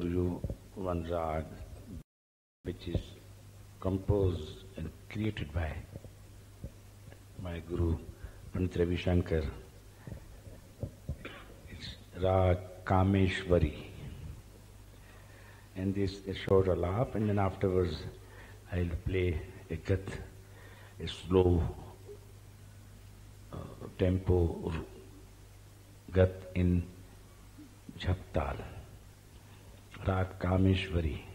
you one rag which is composed and created by my Guru Pandit Ravi Shankar. It's Rag Kameshwari. And this is a short alap and then afterwards I'll play a gat, a slow uh, tempo gat in Jhaptal. Rag Kameshwari.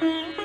Thank you.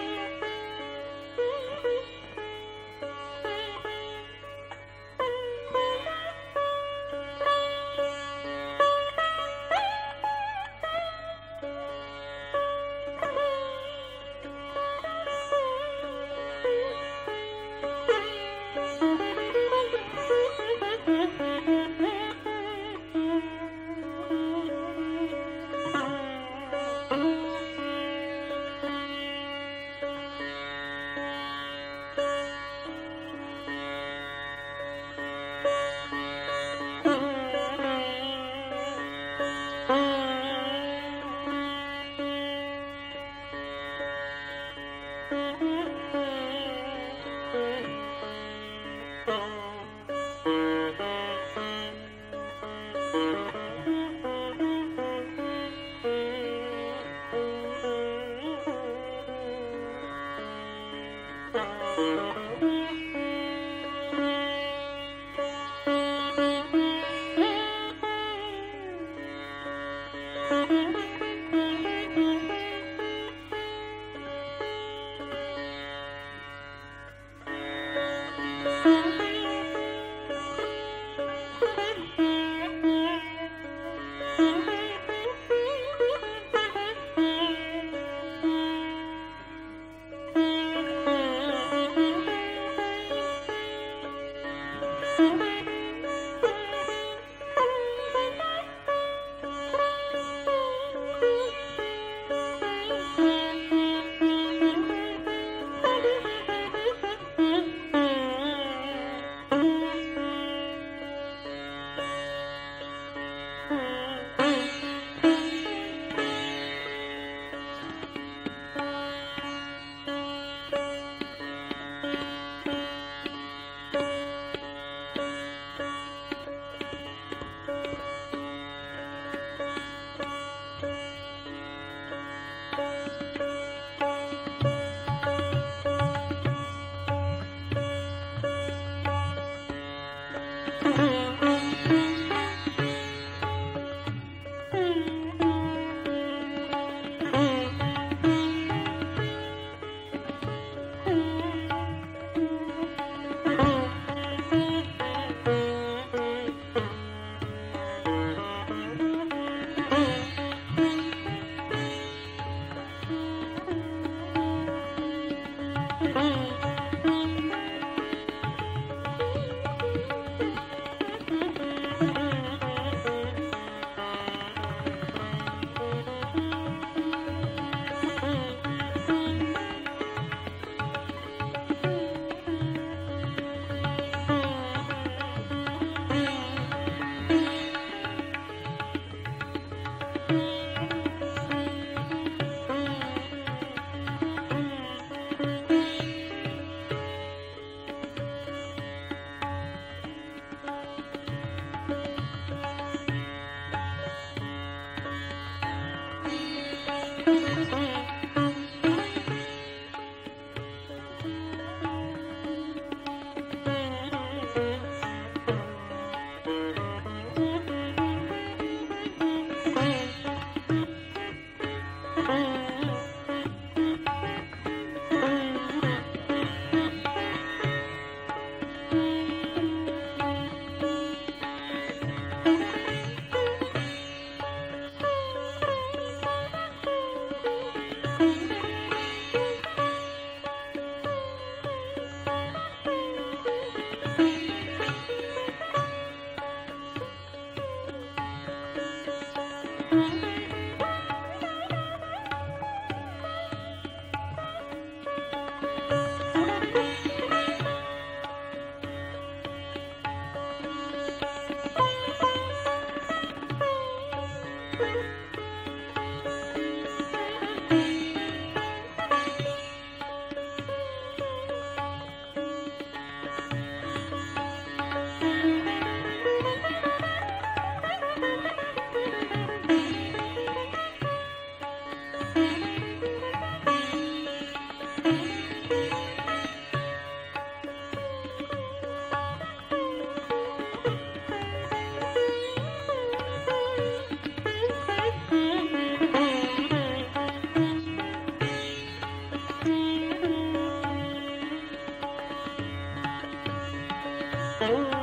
Oh.